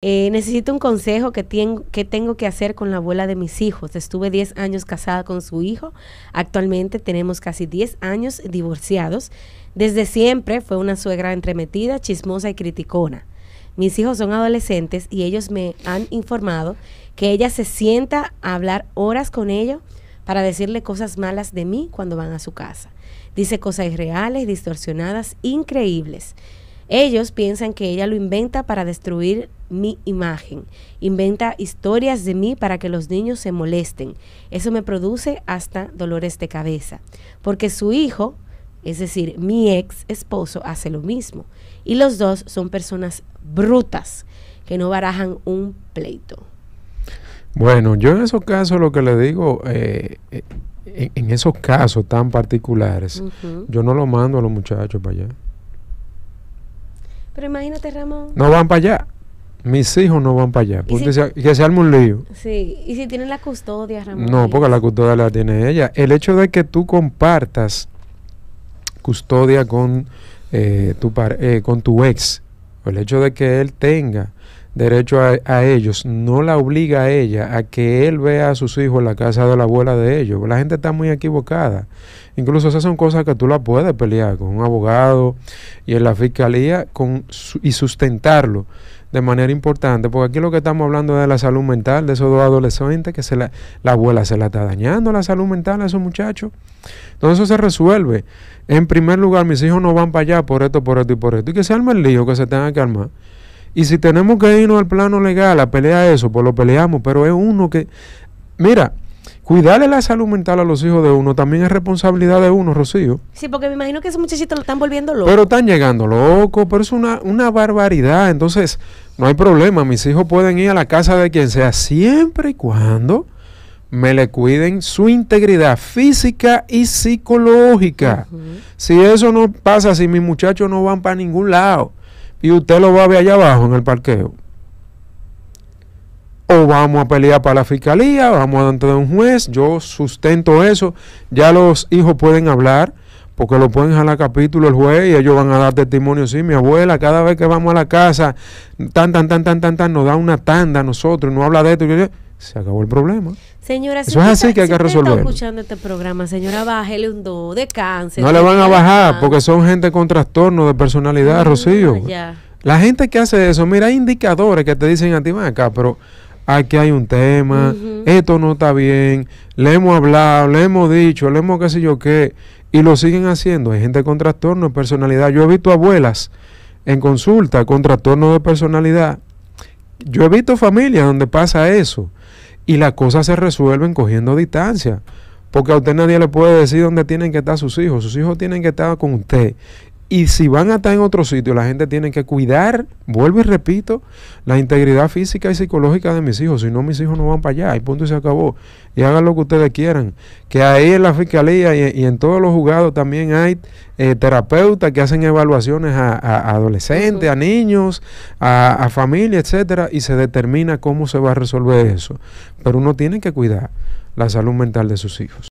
Eh, necesito un consejo que, que tengo que hacer con la abuela de mis hijos. Estuve 10 años casada con su hijo. Actualmente tenemos casi 10 años divorciados. Desde siempre fue una suegra entremetida, chismosa y criticona. Mis hijos son adolescentes y ellos me han informado que ella se sienta a hablar horas con ellos para decirle cosas malas de mí cuando van a su casa. Dice cosas irreales, distorsionadas, increíbles. Ellos piensan que ella lo inventa para destruir mi imagen. Inventa historias de mí para que los niños se molesten. Eso me produce hasta dolores de cabeza. Porque su hijo, es decir, mi ex esposo, hace lo mismo. Y los dos son personas brutas que no barajan un pleito. Bueno, yo en esos casos lo que le digo, eh, eh, en, esos casos tan particulares, yo no lo mando a los muchachos para allá. Pero imagínate, Ramón. No van para allá. Mis hijos no van para allá. ¿Y que se arme un lío. Sí. ¿Y si tienen la custodia, Ramón? No, porque la custodia la tiene ella. El hecho de que tú compartas custodia con, eh, tu, eh, con tu ex, el hecho de que él tenga derecho a, ellos, no la obliga a ella a que él vea a sus hijos en la casa de la abuela de ellos. La gente está muy equivocada. Incluso esas son cosas que tú la puedes pelear con un abogado y en la fiscalía con, y sustentarlo de manera importante, porque aquí lo que estamos hablando es de la salud mental de esos dos adolescentes, que se la, la abuela se la está dañando la salud mental a esos muchachos. Entonces eso se resuelve. En primer lugar, mis hijos no van para allá por esto, por esto y por esto. Y que se arme el lío, que se tenga que armar. Y si tenemos que irnos al plano legal a pelear eso, pues lo peleamos, pero es uno que, mira, cuidarle la salud mental a los hijos de uno también es responsabilidad de uno, Rocío. Sí, porque me imagino que esos muchachitos lo están volviendo loco. Pero están llegando locos, pero es una, una barbaridad. Entonces, no hay problema, mis hijos pueden ir a la casa de quien sea, siempre y cuando me le cuiden su integridad física y psicológica. Si eso no pasa, si mis muchachos no van para ningún lado, y usted lo va a ver allá abajo en el parqueo. O vamos a pelear para la fiscalía, vamos delante de un juez, yo sustento eso, ya los hijos pueden hablar, porque lo pueden jalar capítulo el juez y ellos van a dar testimonio, sí, mi abuela, cada vez que vamos a la casa, tan, tan, tan, tan, tan, tan, nos da una tanda a nosotros, no habla de esto, se acabó el problema. Señora, Eso es así que hay que resolver. está escuchando este programa, señora, bájele un do de cáncer. No le van a bajar porque son gente con trastorno de personalidad, ah, Rocío. La gente que hace eso, mira, hay indicadores que te dicen a ti, acá, pero aquí hay un tema, esto no está bien, le hemos hablado, le hemos dicho, le hemos qué sé yo qué, y lo siguen haciendo. Hay gente con trastorno de personalidad. Yo he visto abuelas en consulta con trastorno de personalidad. Yo he visto familias donde pasa eso y las cosas se resuelven cogiendo distancia. Porque a usted nadie le puede decir dónde tienen que estar sus hijos. Sus hijos tienen que estar con usted. Y si van a estar en otro sitio, la gente tiene que cuidar, vuelvo y repito, la integridad física y psicológica de mis hijos. Si no, mis hijos no van para allá. Y punto y se acabó. Y hagan lo que ustedes quieran. Que ahí en la fiscalía y, en todos los juzgados también hay eh, terapeutas que hacen evaluaciones a, adolescentes, a niños, a, a familias, etcétera, y se determina cómo se va a resolver eso. Pero uno tiene que cuidar la salud mental de sus hijos.